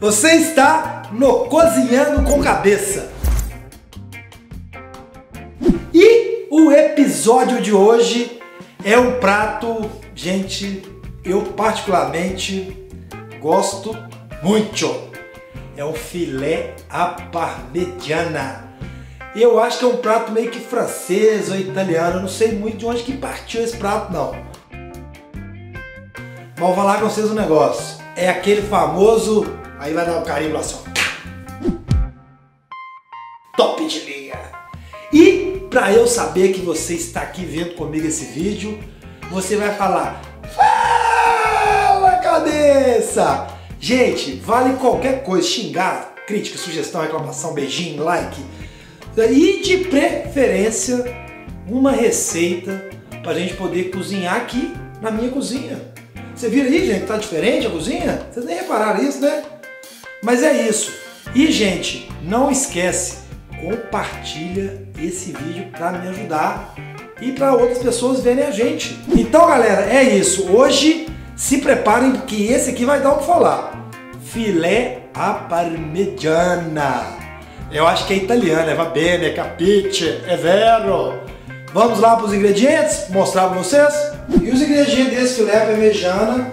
Você está no Cozinhando com Cabeça. E o episódio de hoje é um prato, gente, eu particularmente gosto muito. É um filé à parmegiana. Eu acho que é um prato meio que francês ou italiano, eu não sei muito de onde que partiu esse prato não. Mas vou falar com vocês um negócio. É aquele famoso, aí vai dar um carinho lá só. Top de linha. E para eu saber que você está aqui vendo comigo esse vídeo, você vai falar: Fala cabeça! Gente, vale qualquer coisa, xingar, crítica, sugestão, reclamação, beijinho, like e de preferência uma receita para a gente poder cozinhar aqui na minha cozinha. Você viu aí, gente, tá diferente a cozinha? Vocês nem repararam isso, né? Mas é isso. E, gente, não esquece, compartilha esse vídeo para me ajudar e para outras pessoas verem a gente. Então, galera, é isso. Hoje, se preparem que esse aqui vai dar o que falar. Filé à parmegiana. Eu acho que é italiano, é va bene, é capite, é vero. Vamos lá para os ingredientes, mostrar para vocês. E os ingredientes desse filé parmegiana,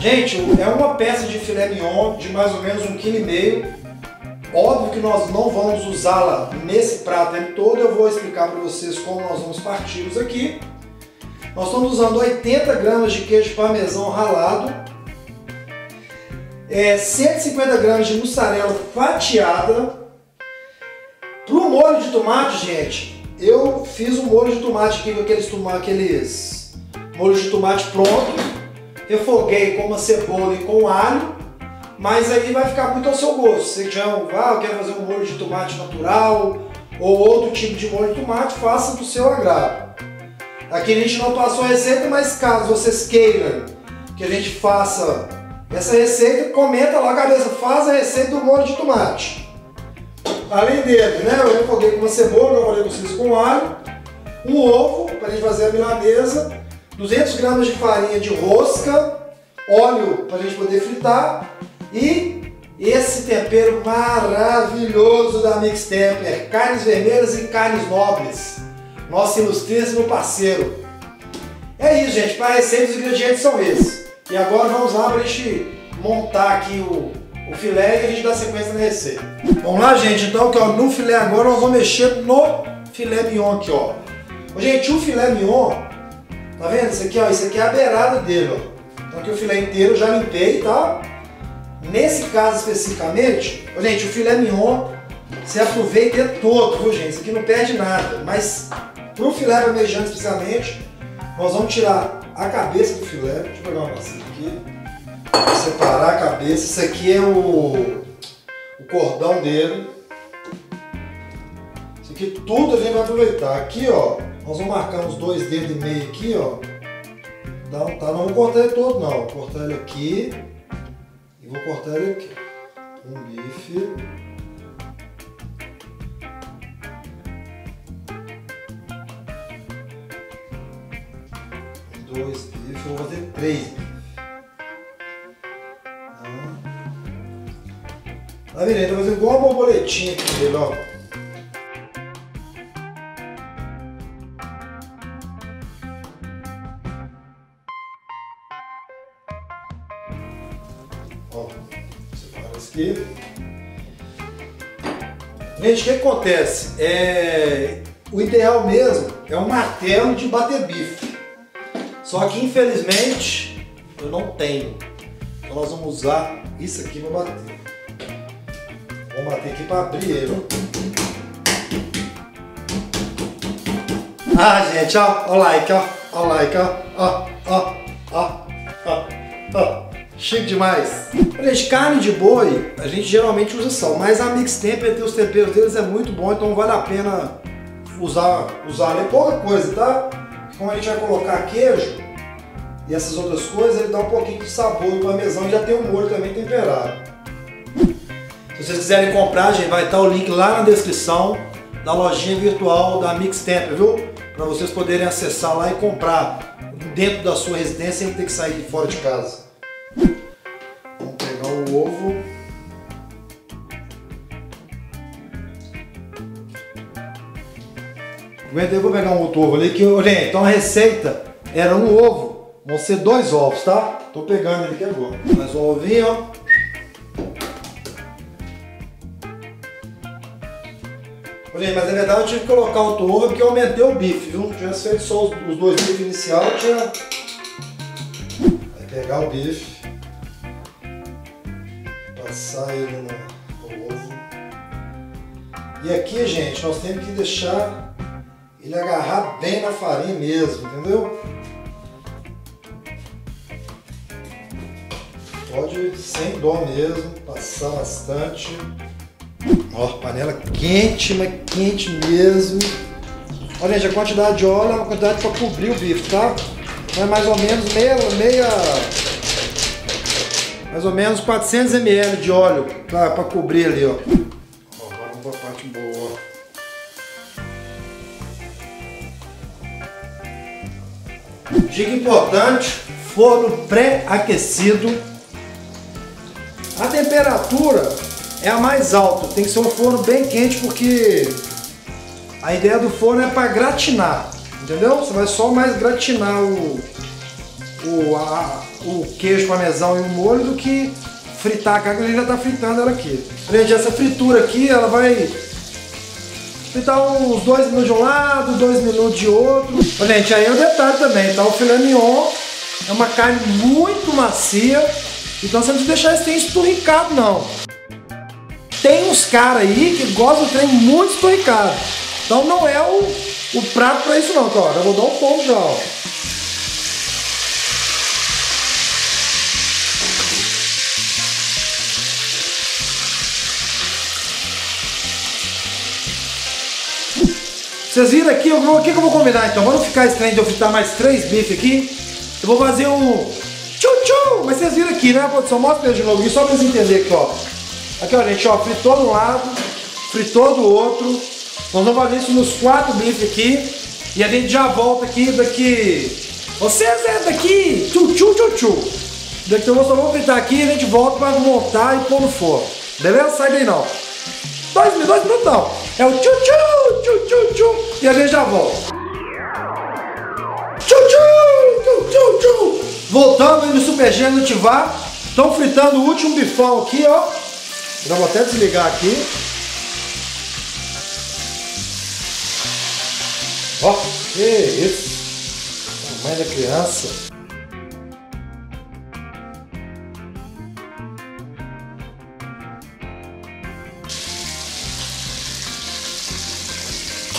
gente, é uma peça de filé mignon de mais ou menos um quilo e meio. Óbvio que nós não vamos usá-la nesse prato todo, eu vou explicar para vocês como nós vamos parti-los aqui. Nós estamos usando 80 gramas de queijo parmesão ralado, é, 150 gramas de mussarela fatiada, para o molho de tomate, gente, eu fiz um molho de tomate aqui com aqueles, aqueles molho de tomate pronto. Refoguei com uma cebola e com alho, mas aí vai ficar muito ao seu gosto. Se você ah, eu quero fazer um molho de tomate natural ou outro tipo de molho de tomate, faça do seu agrado. Aqui a gente não passou a receita, mas caso vocês queiram que a gente faça essa receita, comenta lá, cabeça, faz a receita do molho de tomate. Além dele, né, eu refoguei com uma cebola, eu falei com vocês, com alho, um ovo para a gente fazer a milanesa, 200 gramas de farinha de rosca, óleo para a gente poder fritar e esse tempero maravilhoso da Mix Temper, carnes vermelhas e carnes nobres, nosso ilustríssimo parceiro. É isso, gente, para a receita os ingredientes são esses. E agora vamos lá para a gente montar aqui o, o filé e a gente dá sequência na receita. Vamos lá, gente? Então, aqui, ó, no filé agora nós vamos mexer no filé mignon aqui, ó. Gente, o filé mignon, tá vendo? Isso aqui, ó, isso aqui é a beirada dele, ó. Então aqui o filé inteiro eu já limpei, tá? Nesse caso especificamente, gente, o filé mignon, você aproveita todo, viu, gente? Isso aqui não perde nada. Mas pro filé parmegiano especialmente, nós vamos tirar a cabeça do filé. Deixa eu pegar uma massinha aqui separar a cabeça. Isso aqui é o, o cordão dele. Isso aqui tudo a gente vai aproveitar. Aqui, ó, nós vamos marcar uns dois dedos e meio aqui, ó. Não, tá, não vou cortar ele todo não. Vou cortar ele aqui e vou cortar ele aqui. Um bife. Dois bifes, vou fazer três bifes. Tá vendo? Ele tá fazendo igual uma borboletinha aqui. Ó, Gente, o que acontece? É... O ideal mesmo é um martelo de bater bife. Só que infelizmente eu não tenho. Então nós vamos usar isso aqui para bater. Vamos bater aqui para abrir ele. Ah, gente, ó, ó like, ó, ó like, ó, ó, ó. Chique demais. Gente, carne de boi, a gente geralmente usa sal, mas a Mix Temper tem os temperos deles é muito bom, então vale a pena usar, usar é pouca coisa, tá? Como a gente vai colocar queijo e essas outras coisas, ele dá um pouquinho de sabor do parmesão e já tem um molho também temperado. Se vocês quiserem comprar, gente, vai estar o link lá na descrição da lojinha virtual da Mix Temper, viu? Para vocês poderem acessar lá e comprar dentro da sua residência sem ter que sair de fora de casa ovo. Aguenta, é eu vou pegar um outro ovo ali, que, gente, então a receita era um ovo, vão ser dois ovos, tá? Tô pegando ele aqui agora. Mais um ovinho, ó. Mas na verdade eu tive que colocar outro ovo porque eu aumentei o bife, viu? Se tivesse feito só os dois bifes inicial, eu tinha... Vai pegar o bife. Ele no, no ovo. E aqui, gente, nós temos que deixar ele agarrar bem na farinha mesmo, entendeu? Pode sem dó mesmo, passar bastante. Ó, panela quente, mas quente mesmo. Olha, gente, a quantidade de óleo é uma quantidade para cobrir o bife, tá? Então é mais ou menos meia, meia mais ou menos 400 ml de óleo para cobrir ali, ó. ó. Agora vamos para a parte boa. Dica importante, forno pré-aquecido. A temperatura é a mais alta, tem que ser um forno bem quente porque a ideia do forno é para gratinar, entendeu? Você vai só mais gratinar o, o, a, o queijo parmesão e o molho do que fritar a carne, a gente já está fritando ela aqui. Gente, essa fritura aqui, ela vai fritar uns dois minutos de um lado, dois minutos de outro. Gente, aí é o detalhe também, tá? O filé mignon é uma carne muito macia, então você não deixar esse trem esturricado não. Tem uns caras aí que gostam do trem muito esturricado. Então não é o, o prato para isso não, tá? Vou dar um ponto já, ó. Vocês viram aqui, o que, que eu vou combinar então? Vamos ficar trem de eu fritar mais três bifes aqui. Eu vou fazer um tchu-tchu, mas vocês viram aqui, né, produção? Mostra de novo só pra vocês entenderem aqui, ó. Aqui, ó, gente, ó, fritou de um lado, fritou do outro. Nós vamos fazer isso nos quatro bifes aqui. E a gente já volta aqui daqui... Vocês é daqui, tchu-tchu-tchu-tchu. Daqui eu só vou fritar aqui e a gente volta para montar e pôr no forno. Beleza? Sai daí não. Dois minutos, dois minutos não. É o tchu-tchu, tchu-tchu-tchu. E a gente já volta. Tchu-tchu, tchu-tchu-tchu. Voltando aí no Super G no Tivar. Estão fritando o último bifão aqui, ó. Já vou até desligar aqui. Ó, que isso. Tamanho da criança.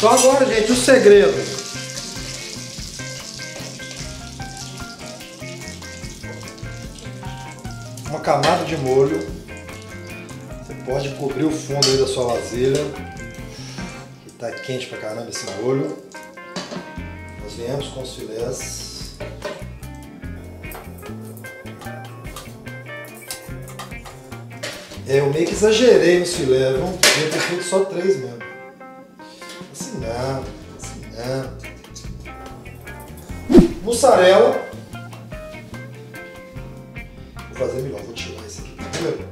Então agora, gente, o segredo. Uma camada de molho. Pode cobrir o fundo aí da sua vasilha, que tá quente pra caramba esse molho. Nós viemos com os filés. É, eu meio que exagerei nos viu? Devia ter feito só três mesmo. Mussarela. Vou fazer melhor, vou tirar esse aqui primeiro.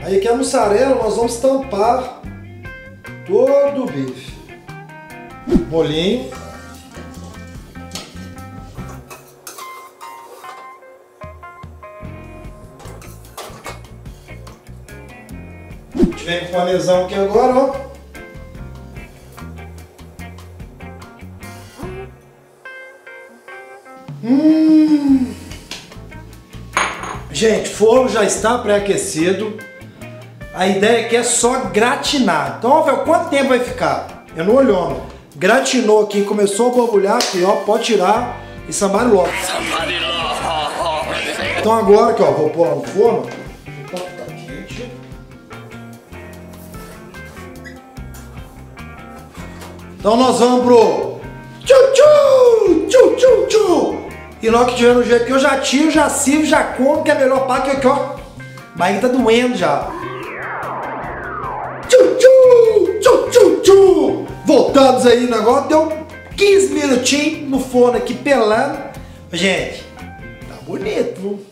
Aí aqui a mussarela nós vamos tampar todo o bife. Molinho. A gente vem com o panezão aqui agora, ó. Gente, forno já está pré-aquecido. A ideia aqui é só gratinar. Então, velho, quanto tempo vai ficar? Eu não olhando. Gratinou aqui, começou a borbulhar aqui, ó. Pode tirar e sambar logo. Então agora que ó, vou pôr no forno. Tá quente. Então nós vamos pro tchu tchu tchu tchu tchu. E logo que tiver no jeito que eu já tiro, já sirvo, já como, que é melhor para que aqui, ó. Mas tá doendo já. Voltamos aí no negócio, deu 15 minutinhos no forno aqui pelando. Gente, tá bonito, viu?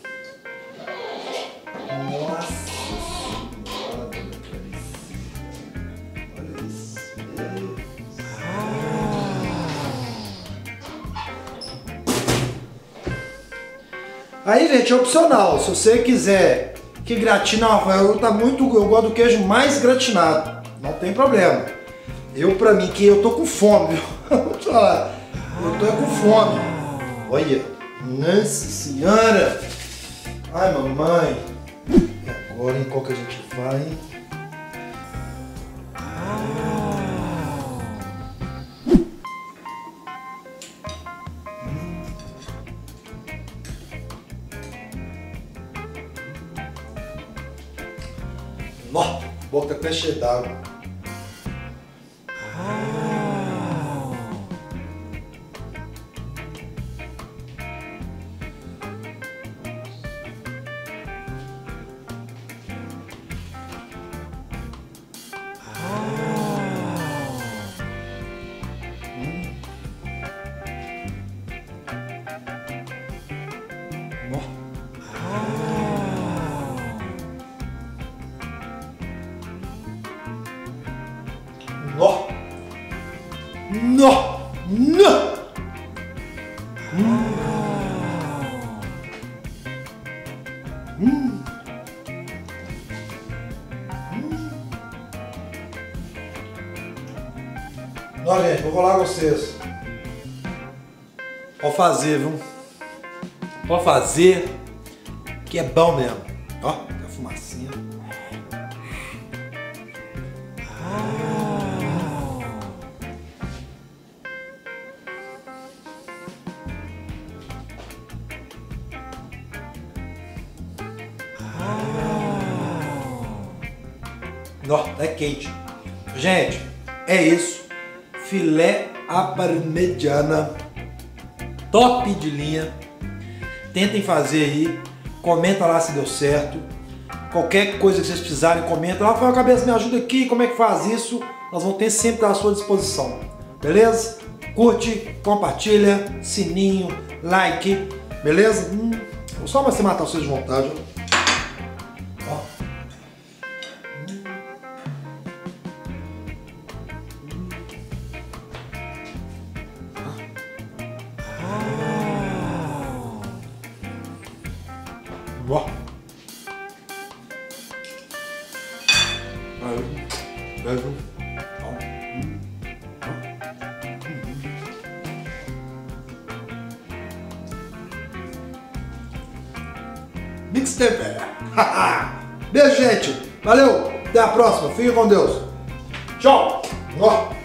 Aí, gente, é opcional. Se você quiser que gratine, não, Rafael, tá muito, eu gosto do queijo mais gratinado. Não tem problema. Eu, pra mim, que eu tô com fome, viu? Vou te falar. Eu tô com fome. Olha, nossa senhora. Ai, mamãe. E agora, em qual que a gente vai? Nó, boca até cheia d'água. Ó, gente, vou falar com vocês. Pode fazer, viu? Pode fazer, que é bom mesmo. Ó, a fumacinha. Ó, é quente. Gente, é isso. Filé à parmegiana. Top de linha. Tentem fazer aí. Comenta lá se deu certo. Qualquer coisa que vocês precisarem, comenta. Rafael Cabeça, me ajuda aqui. Como é que faz isso? Nós vamos ter sempre à sua disposição. Beleza? Curte, compartilha, sininho, like. Beleza? Hum, só você matar vocês de vontade. Aí, beijo. Mix TV. Beijo, gente. Valeu. Até a próxima. Fique com Deus. Tchau. Ó.